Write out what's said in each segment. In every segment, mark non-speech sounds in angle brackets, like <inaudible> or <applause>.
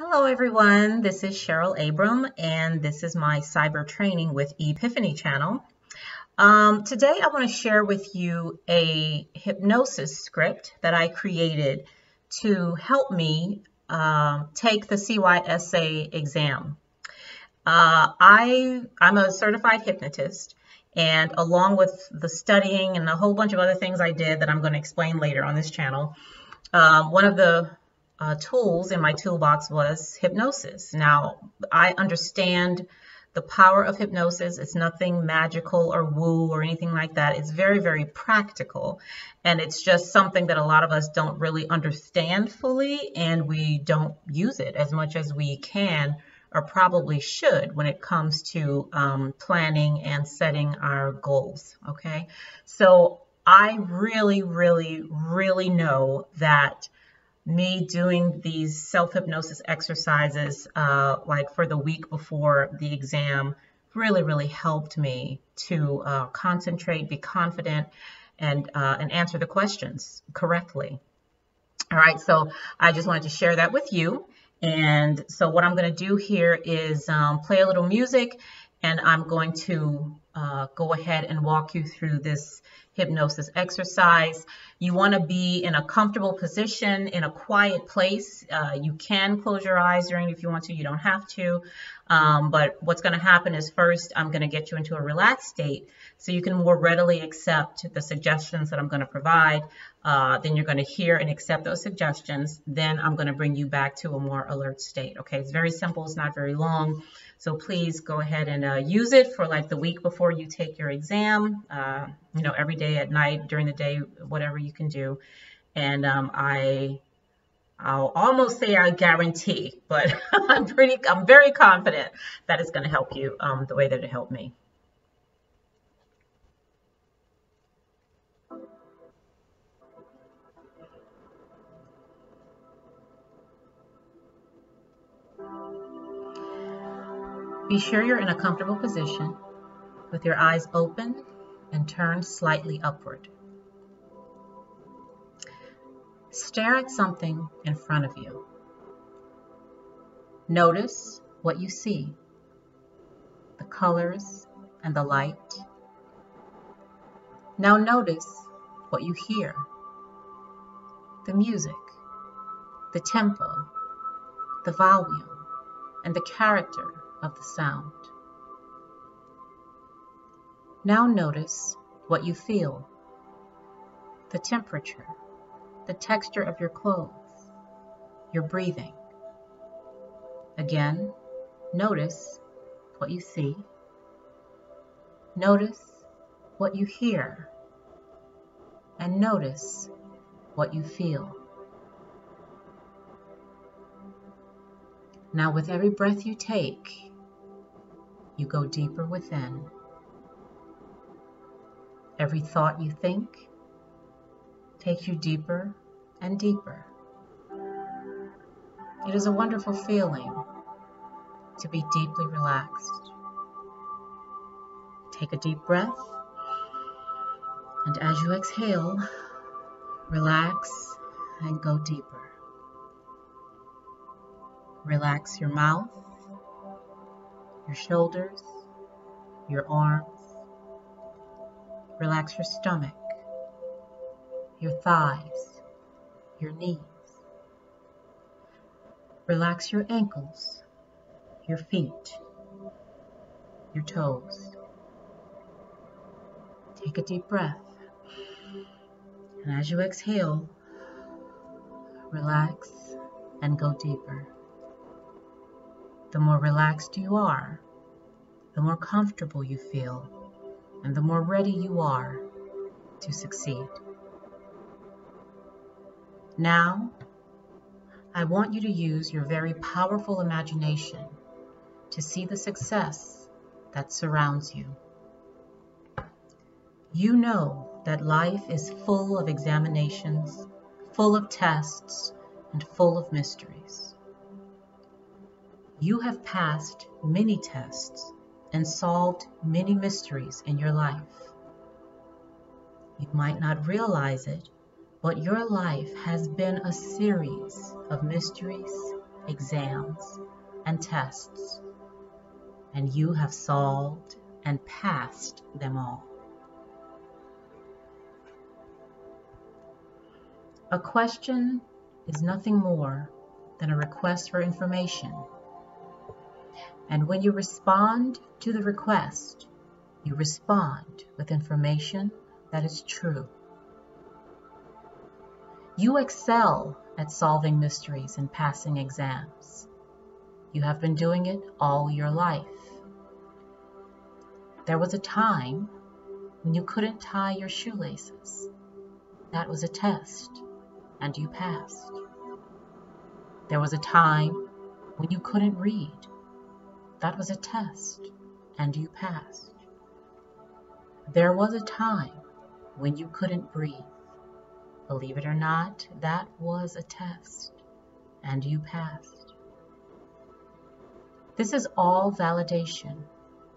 Hello everyone, this is Cheryl Abram and this is my cyber training with Ypifany channel. Um, today I want to share with you a hypnosis script that I created to help me uh, take the CYSA exam. Uh, I, I'm a certified hypnotist and along with the studying and a whole bunch of other things I did that I'm going to explain later on this channel, um, one of the uh, tools in my toolbox was hypnosis. Now, I understand the power of hypnosis. It's nothing magical or woo or anything like that. It's very, very practical. And it's just something that a lot of us don't really understand fully, and we don't use it as much as we can or probably should when it comes to um, planning and setting our goals. Okay. So I really, really, really know that me doing these self-hypnosis exercises uh, like for the week before the exam really really helped me to uh, concentrate be confident and uh, and answer the questions correctly. All right so i just wanted to share that with you. And so what i'm going to do here is um, play a little music and i'm going to uh, go ahead and walk you through this hypnosis exercise. You want to be in a comfortable position, in a quiet place. Uh, you can close your eyes during if you want to, you don't have to. Um, but what's going to happen is first, I'm going to get you into a relaxed state so you can more readily accept the suggestions that I'm going to provide. Uh, then you're going to hear and accept those suggestions. Then I'm going to bring you back to a more alert state. Okay, it's very simple. It's not very long. So please go ahead and uh, use it for like the week before you take your exam, uh, you know, every day at night, during the day, whatever you can do. And um, I, I'll almost say I guarantee, but <laughs> I'm pretty, I'm very confident that it's going to help you um, the way that it helped me. Be sure you're in a comfortable position with your eyes open and turned slightly upward. Stare at something in front of you. Notice what you see, the colors and the light. Now notice what you hear, the music, the tempo, the volume, and the character of the sound. Now notice what you feel the temperature, the texture of your clothes, your breathing. Again, notice what you see. Notice what you hear. And notice what you feel. Now, with every breath you take, you go deeper within. Every thought you think takes you deeper and deeper. It is a wonderful feeling to be deeply relaxed. Take a deep breath, and as you exhale, relax and go deeper. Relax your mouth your shoulders, your arms. Relax your stomach, your thighs, your knees. Relax your ankles, your feet, your toes. Take a deep breath. And as you exhale, relax and go deeper. The more relaxed you are, the more comfortable you feel, and the more ready you are to succeed. Now, I want you to use your very powerful imagination to see the success that surrounds you. You know that life is full of examinations, full of tests, and full of mysteries. You have passed many tests and solved many mysteries in your life. You might not realize it, but your life has been a series of mysteries exams, and tests, and you have solved and passed them all. A question is nothing more than a request for information. And when you respond to the request, you respond with information that is true. You excel at solving mysteries and passing exams. You have been doing it all your life. There was a time when you couldn't tie your shoelaces. That was a test, and you passed. There was a time when you couldn't read. That was a test, and you passed. There was a time when you couldn't breathe. Believe it or not, that was a test, and you passed. This is all validation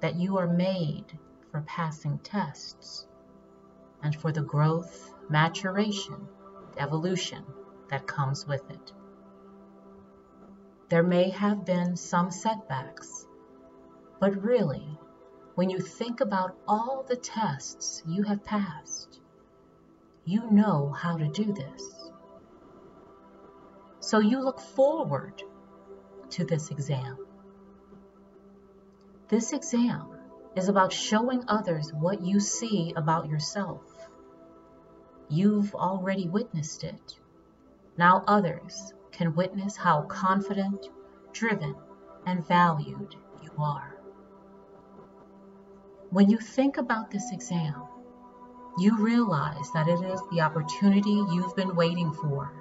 that you are made for passing tests and for the growth, maturation, evolution that comes with it. There may have been some setbacks, but really, when you think about all the tests you have passed, you know how to do this. So you look forward to this exam. This exam is about showing others what you see about yourself. You've already witnessed it. Now others can witness how confident, driven, and valued you are. When you think about this exam, you realize that it is the opportunity you've been waiting for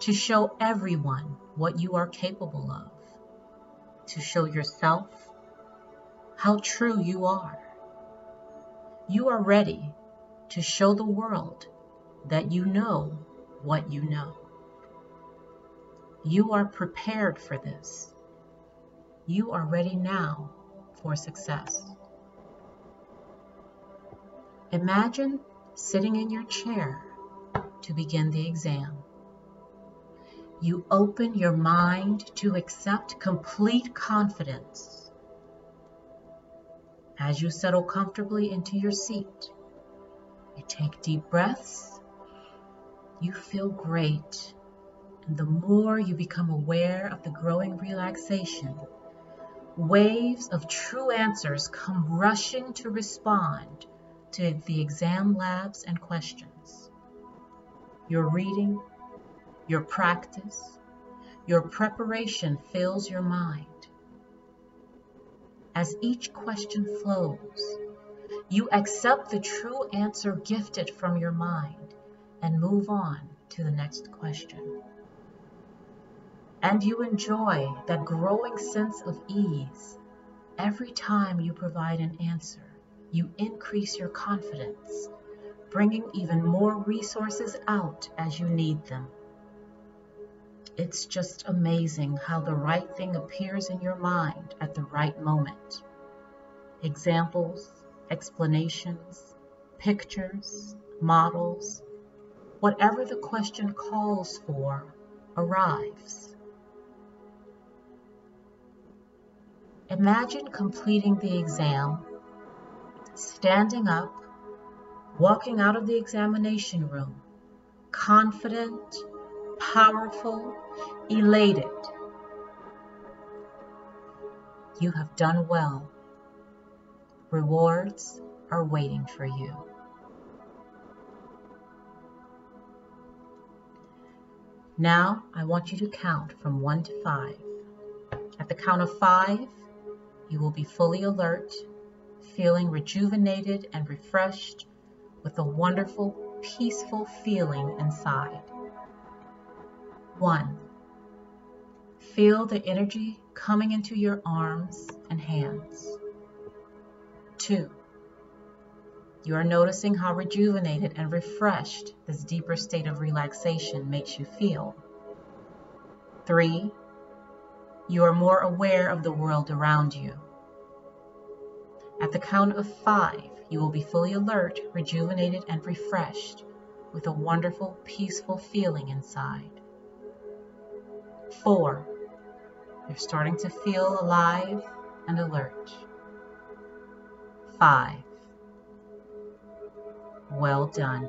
to show everyone what you are capable of, to show yourself how true you are. You are ready to show the world that you know what you know. You are prepared for this. You are ready now for success. Imagine sitting in your chair to begin the exam. You open your mind to accept complete confidence. As you settle comfortably into your seat, you take deep breaths. You feel great and the more you become aware of the growing relaxation, waves of true answers come rushing to respond to the exam labs and questions. Your reading, your practice, your preparation fills your mind. As each question flows, you accept the true answer gifted from your mind and move on to the next question and you enjoy that growing sense of ease. Every time you provide an answer, you increase your confidence, bringing even more resources out as you need them. It's just amazing how the right thing appears in your mind at the right moment. Examples, explanations, pictures, models, whatever the question calls for arrives. Imagine completing the exam, standing up, walking out of the examination room, confident, powerful, elated. You have done well. Rewards are waiting for you. Now I want you to count from one to five. At the count of five, you will be fully alert, feeling rejuvenated and refreshed with a wonderful, peaceful feeling inside. One, feel the energy coming into your arms and hands. Two, you are noticing how rejuvenated and refreshed this deeper state of relaxation makes you feel. Three, you are more aware of the world around you. At the count of five, you will be fully alert, rejuvenated, and refreshed with a wonderful, peaceful feeling inside. Four, you're starting to feel alive and alert. Five, well done.